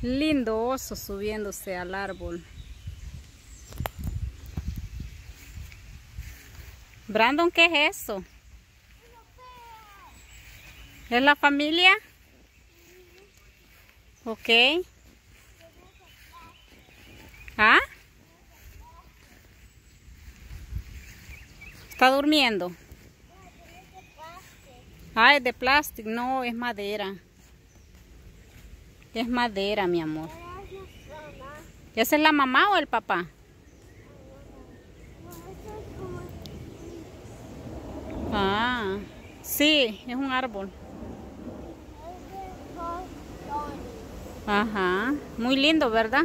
Lindo oso subiéndose al árbol. Brandon, ¿qué es eso? ¿Es la familia? Ok. ¿Ah? ¿Está durmiendo? Ah, es de plástico. No, es madera. Es madera, mi amor. ¿Esa es la mamá o el papá? Ah, sí, es un árbol. Ajá, muy lindo, ¿verdad?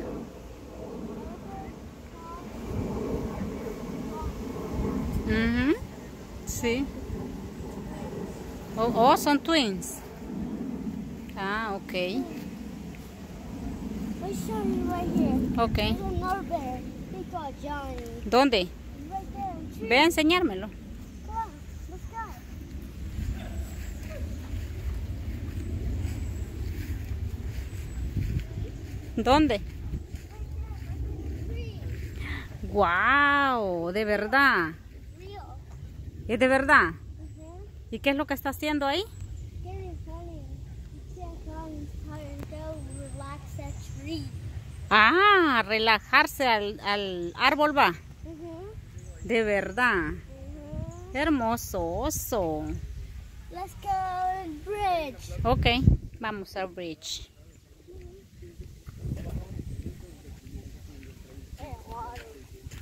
Mhm. Sí. Oh, oh, son twins. Ah, ok. Let me show you right here. Ok. There's another bear. He called Johnny. ¿Dónde? Right there. Ve a enseñármelo. On. ¿Dónde? ¡Wow! ¿De verdad? ¿Es de verdad? ¿Y qué es lo que está haciendo ahí? Ah, relajarse al, al árbol va. De verdad. Uh-huh. Hermoso oso. Let's go the bridge. Ok, vamos al bridge.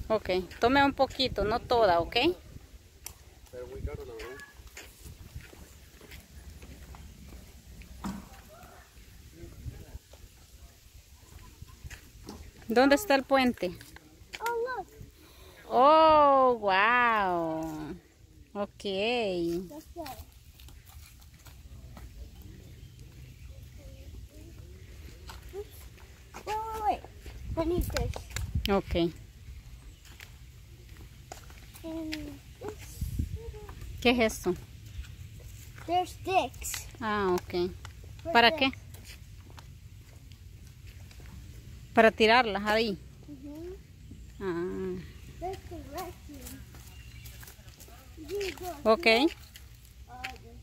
Ok, tome un poquito, no toda, ok. ¿Dónde está el puente? Oh, look. Oh, wow. Ok. Ok. ¿Qué es? There's sticks. Ah, ok. ¿Para qué? Para tirarlas ahí. Ah, ok. uh,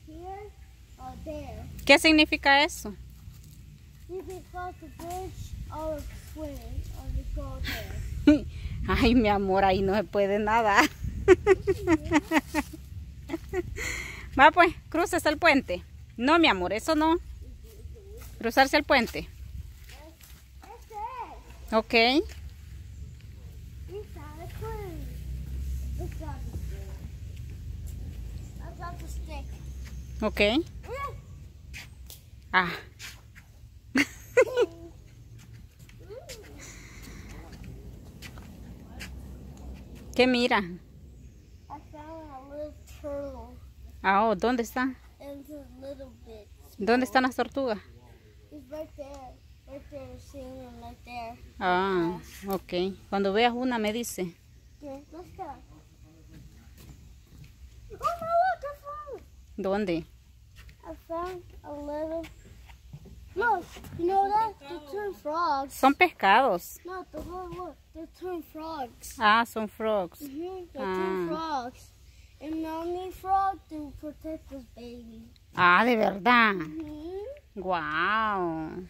here, or there. ¿Qué significa eso? Ay, mi amor, ahí no se puede nada. Va pues, cruces el puente. No, mi amor, eso no. Cruzarse el puente. Stick. Ok. Ah, ¿qué mira? Ah, oh, ¿dónde está? ¿Dónde están las tortugas? Ah, ok. Cuando veas una me dice. ¿Dónde? Son pescados. Ah, son frogs. Ah. twin frogs. And mommy frog to protect this baby. Ah, de verdad. Wow.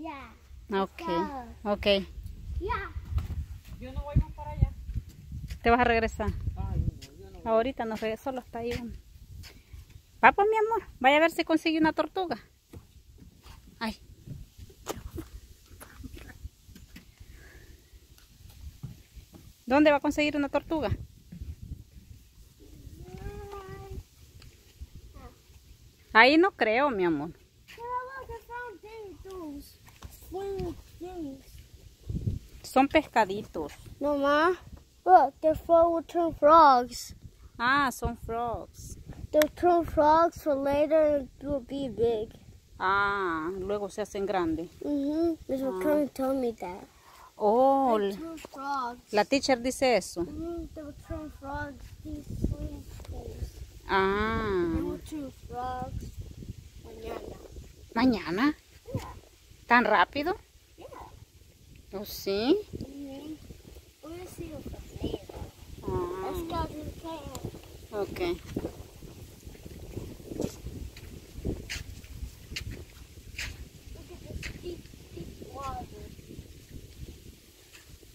Yeah. Ok, go. ok. Yeah. ¿Te vas a regresar? Ahorita no regreso, solo está ahí. uno. Va pues mi amor, vaya a ver si consigue una tortuga. Ay. ¿Dónde va a conseguir una tortuga? Ahí no creo, mi amor. Yeah, look, I found things, Son pescaditos. No, ma. Look, they're full with twin frogs. Ah, son frogs. They're twin frogs for later it will be big. Ah, luego se hacen grandes. Mm-hmm. Miss McCurry told me that. Oh, frogs. la teacher dice eso. Were twin frogs. Ah, frogs. Mañana. mañana. ¿Tan rápido? ¿Oh, sí? Ah, ok.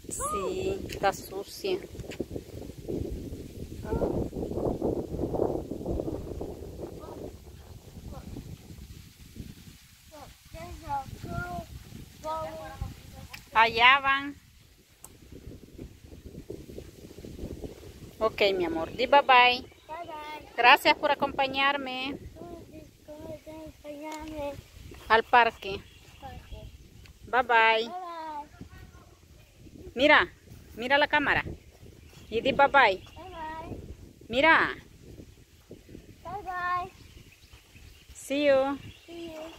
Sí, está sucia. Look, there's a girl going. Allá van. Ok, mi amor. Di bye bye. Bye bye. Gracias por acompañarme al parque. parque. Bye bye. Bye bye. Mira, mira la cámara. Y di bye bye. Bye bye. Mira. Bye bye. See you. See you.